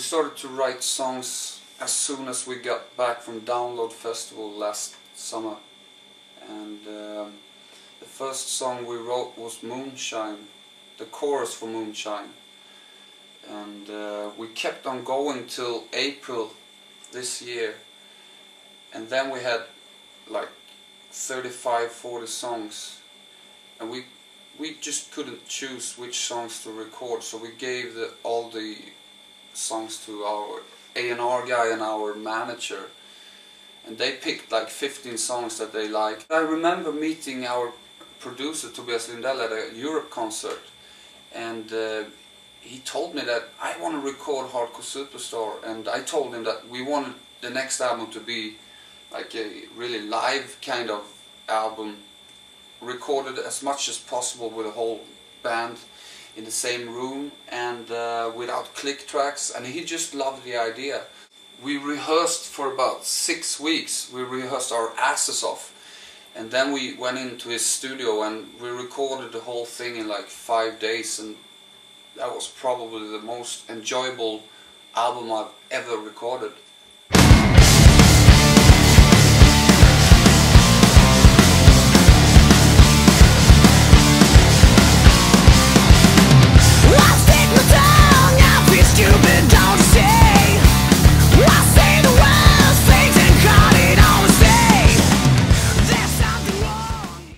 started to write songs as soon as we got back from Download Festival last summer. And um, the first song we wrote was Moonshine, the chorus for Moonshine. And uh, we kept on going till April this year. And then we had like 35, 40 songs. And we we just couldn't choose which songs to record, so we gave the, all the songs to our A&R guy and our manager. And they picked like 15 songs that they liked. I remember meeting our producer Tobias Lindell at a Europe concert and uh, he told me that I want to record Hardcore Superstar and I told him that we wanted the next album to be like a really live kind of album recorded as much as possible with a whole band in the same room and uh, without click tracks and he just loved the idea. We rehearsed for about six weeks, we rehearsed our asses off and then we went into his studio and we recorded the whole thing in like five days and that was probably the most enjoyable album I've ever recorded.